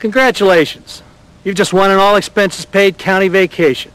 Congratulations. You've just won an all expenses paid county vacation.